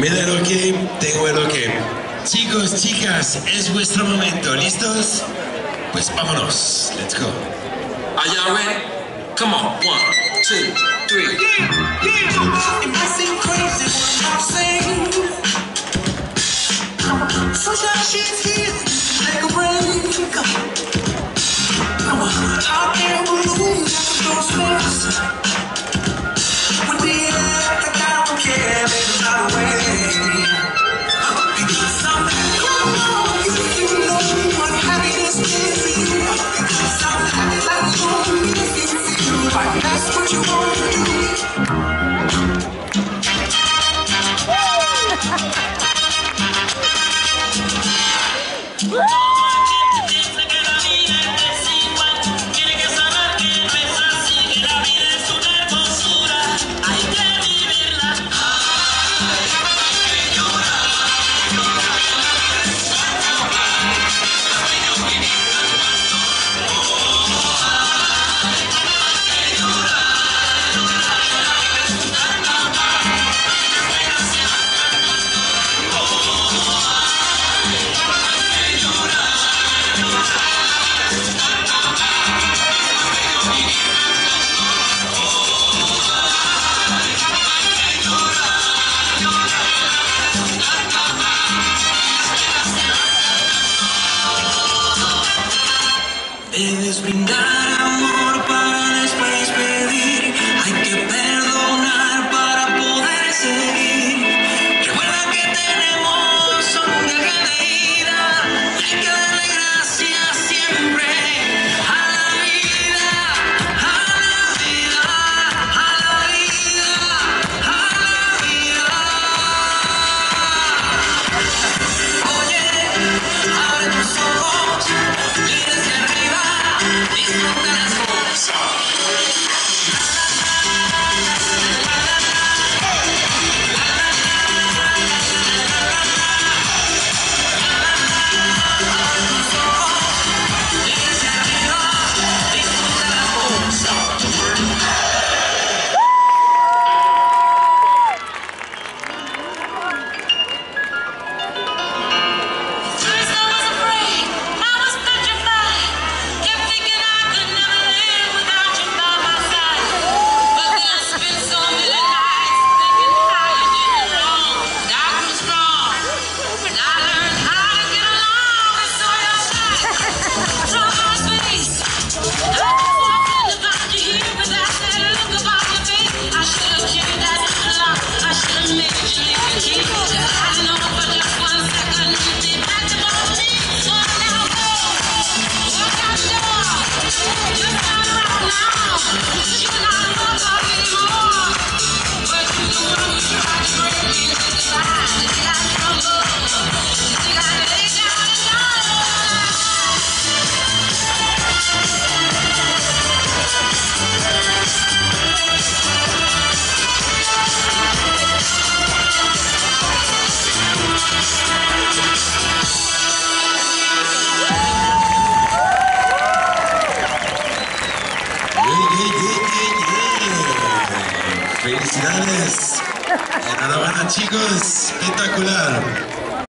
Mira lo que, tengo lo que. Chicos, chicas, es vuestro momento. ¿Listos? Pues vámonos. Let's go. Are y'all ready? Come on. One, two, three. Woo! It has been done. ¡Felicidades! ¡Enhorabuena chicos! ¡Espectacular!